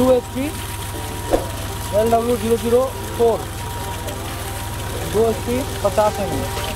two H P L W zero zero four दो H P पचास M